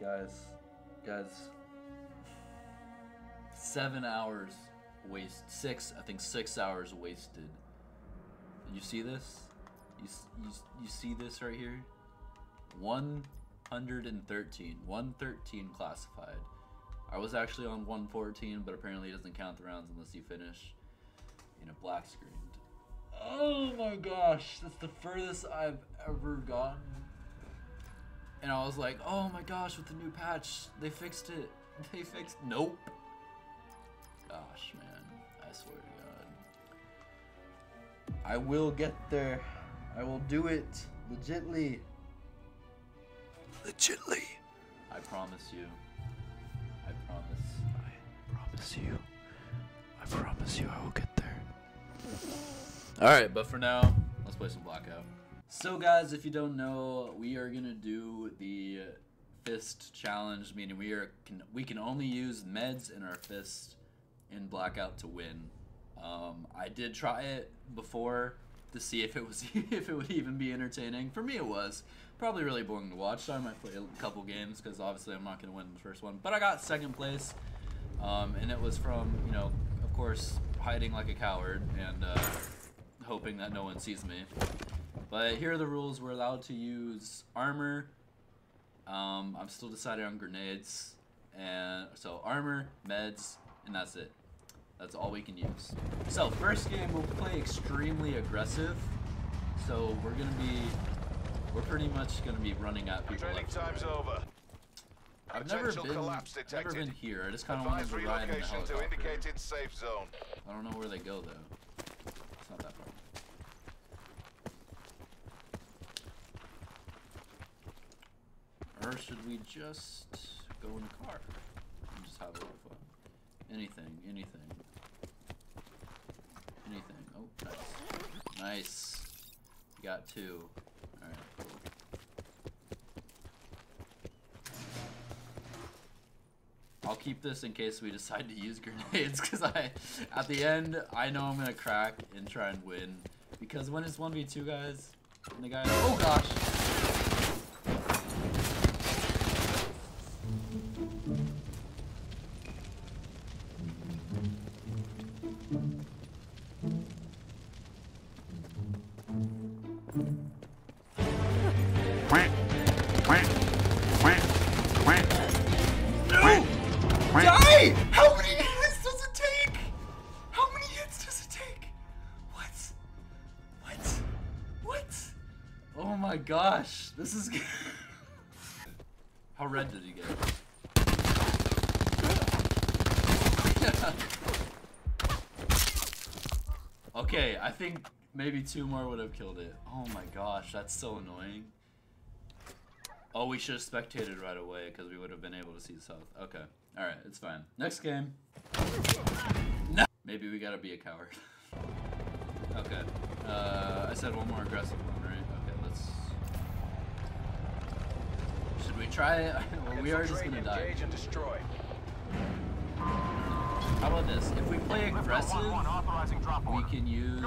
guys, guys. Seven hours waste. Six, I think six hours wasted. You see this? You you you see this right here? 113. 113 classified. I was actually on 114, but apparently it doesn't count the rounds unless you finish in a black screened. Oh my gosh, that's the furthest I've ever gotten. And I was like, oh my gosh, with the new patch, they fixed it. They fixed. Nope. Gosh, man. I swear to God. I will get there. I will do it. Legitly. Legitly. I promise you. I promise. I promise you. I promise you I will get there. Alright, but for now, let's play some Blackout. So guys, if you don't know, we are gonna do the fist challenge, meaning we are can we can only use meds in our fist in Blackout to win. Um, I did try it before to see if it was if it would even be entertaining. For me, it was probably really boring to watch. So I might play a couple games because obviously I'm not gonna win the first one. But I got second place, um, and it was from you know, of course, hiding like a coward and uh, hoping that no one sees me. But here are the rules. We're allowed to use armor. Um, I'm still deciding on grenades. And so armor, meds, and that's it. That's all we can use. So first game, we'll play extremely aggressive. So we're gonna be, we're pretty much gonna be running at people. Training time's over. I've never been, never been here. I just kind of wanted to ride in the to helicopter. indicated safe zone. I don't know where they go though. It's not that far. Or should we just go in a car and just have a lot of fun? Anything, anything. Anything. Oh, nice. Nice. You got two. Alright, cool. I'll keep this in case we decide to use grenades, because I, at the end, I know I'm gonna crack and try and win. Because when it's 1v2 guys, and the guy, oh gosh! No! Die! How many hits does it take? How many hits does it take? What? What? What? Oh my gosh, this is. How red did he get? okay, I think maybe two more would have killed it. Oh my gosh, that's so annoying. Oh, we should have spectated right away because we would have been able to see the south. Okay. Alright, it's fine. Next game. No! Maybe we gotta be a coward. okay. Uh, I said one more aggressive one, right? Okay, let's... Should we try it? well, we are just gonna die. Engage and destroy. How about this? If we play aggressive, we can use...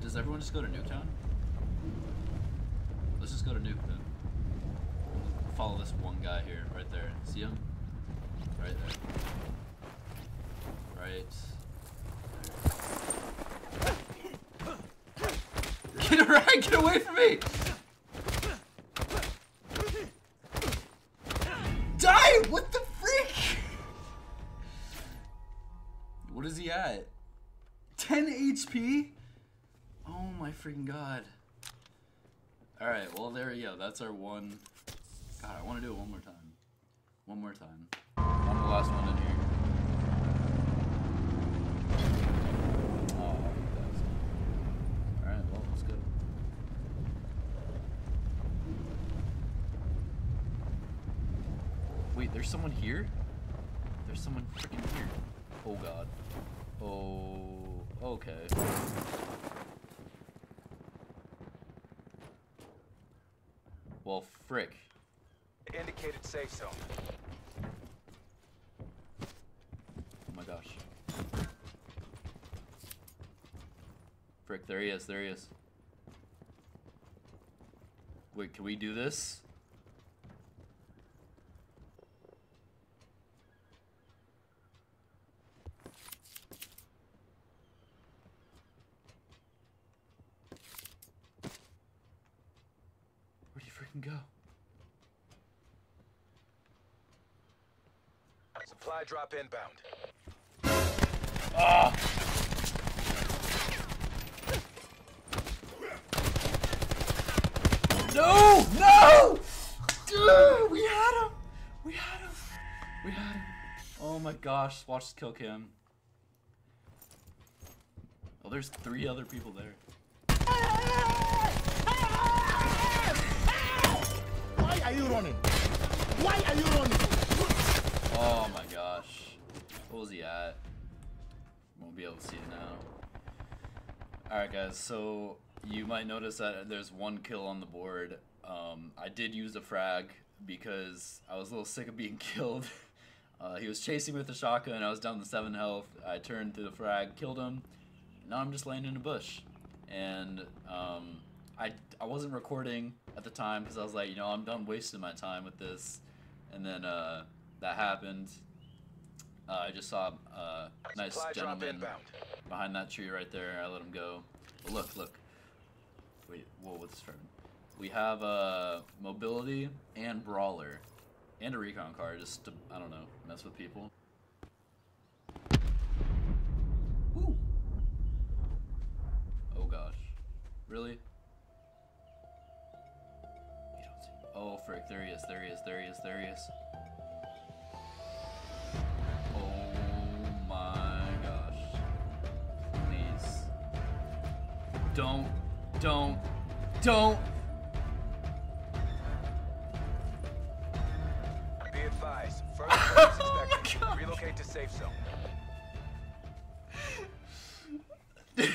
does, everyone just go to Nuketown? Let's just go to Nuke then. Follow this one guy here, right there. See him? Right there. Right. Get around! Get away from me! 10 Oh my freaking god. Alright, well there we go. That's our one. God, I want to do it one more time. One more time. I'm the last one in here. Oh. Wait, there's someone here? There's someone freaking here. Oh god. Oh, okay. Well, frick. Indicated safe zone. Oh my gosh. Frick, there he is, there he is. Wait, can we do this? fucking go. Supply drop inbound. Ah! No! No! Dude, we had him! We had him! We had him! Oh my gosh, watch this kill cam. Oh, there's three other people there. Why are you running? Why are you running? Was he at? Won't be able to see it now. Alright guys, so you might notice that there's one kill on the board. Um, I did use a frag because I was a little sick of being killed. Uh, he was chasing me with a shotgun, I was down to 7 health. I turned to the frag, killed him. Now I'm just laying in a bush. And um, I, I wasn't recording at the time because I was like, you know, I'm done wasting my time with this. And then uh, that happened. Uh, I just saw a nice Supply gentleman behind that tree right there. I let him go. But look, look. Wait, whoa, what's this? We have uh, mobility and brawler, and a recon car, just to I don't know, mess with people. Woo. Oh gosh, really? You don't see. Oh frick! There he is! There he is! There he is! There he is! Don't, don't, don't. Be advised. Threats Oh expected. Relocate to safe zone.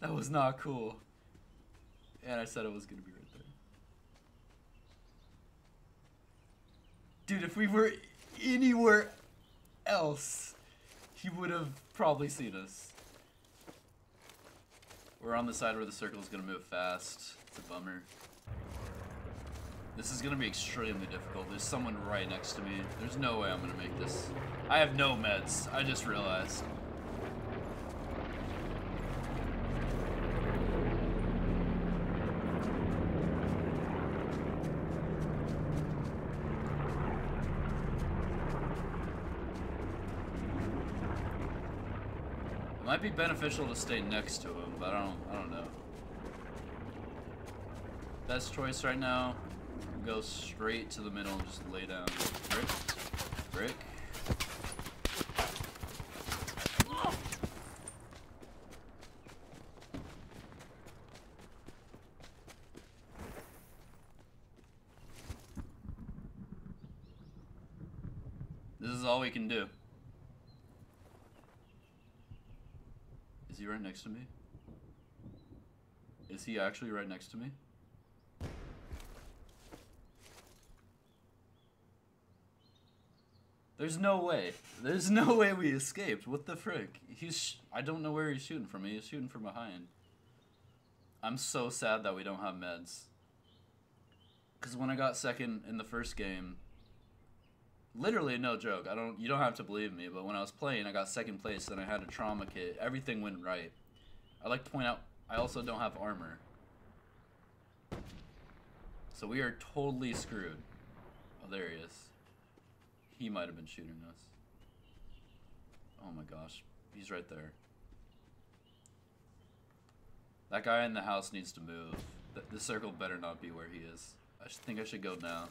that was not cool. And I said it was gonna be right there. Dude, if we were anywhere else, he would have probably seen us. We're on the side where the circle is gonna move fast. It's a bummer. This is gonna be extremely difficult. There's someone right next to me. There's no way I'm gonna make this. I have no meds. I just realized. Might be beneficial to stay next to him, but I don't I don't know. Best choice right now, go straight to the middle and just lay down. Brick. Brick. This is all we can do. Is he right next to me? Is he actually right next to me? There's no way. There's no way we escaped. What the frick? He's. I don't know where he's shooting from. He's shooting from behind. I'm so sad that we don't have meds. Cause when I got second in the first game, literally no joke. I don't. You don't have to believe me, but when I was playing, I got second place and I had a trauma kit. Everything went right. I like to point out. I also don't have armor. So we are totally screwed. Oh, there he is. He might have been shooting us. Oh my gosh. He's right there. That guy in the house needs to move. The, the circle better not be where he is. I think I should go now.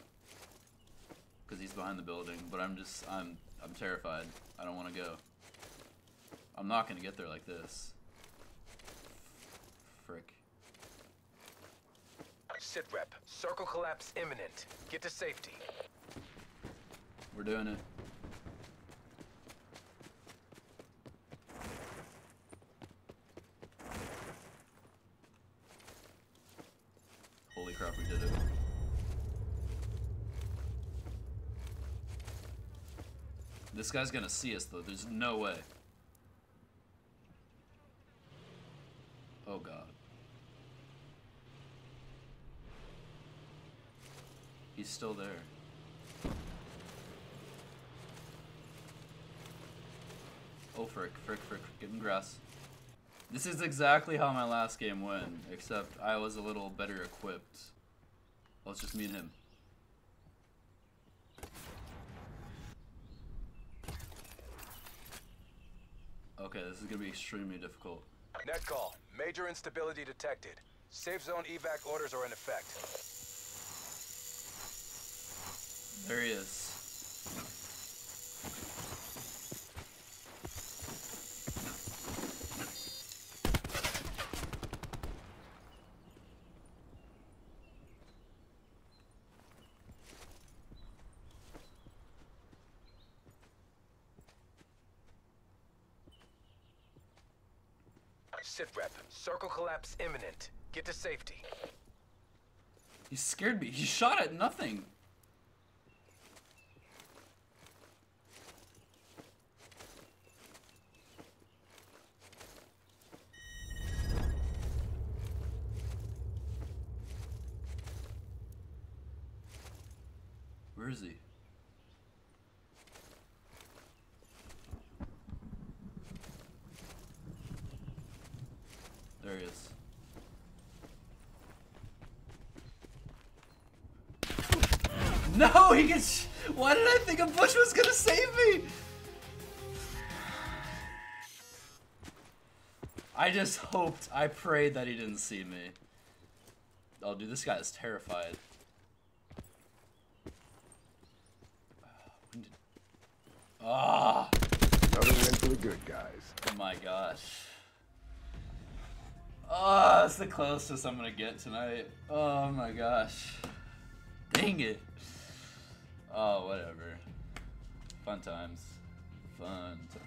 Because he's behind the building. But I'm just, I'm, I'm terrified. I don't want to go. I'm not going to get there like this. Frick. Sit rep. Circle collapse imminent. Get to safety. We're doing it. Holy crap, we did it. This guy's gonna see us though, there's no way. Oh god. He's still there. Oh frick, frick, frick, getting grass. This is exactly how my last game went, except I was a little better equipped. Well, it's just me and him. Okay, this is gonna be extremely difficult. Net call. Major instability detected. Safe zone evac orders are in effect. There he is. Sit rep. Circle collapse imminent. Get to safety. He scared me. He shot at nothing. Where is he? There he is. No, he gets. Why did I think a bush was gonna save me? I just hoped, I prayed that he didn't see me. Oh, dude, this guy is terrified. Ah, Another win for the good guys. oh my gosh. Oh, that's the closest I'm gonna get tonight. Oh my gosh. Dang it. Oh, whatever. Fun times. Fun times.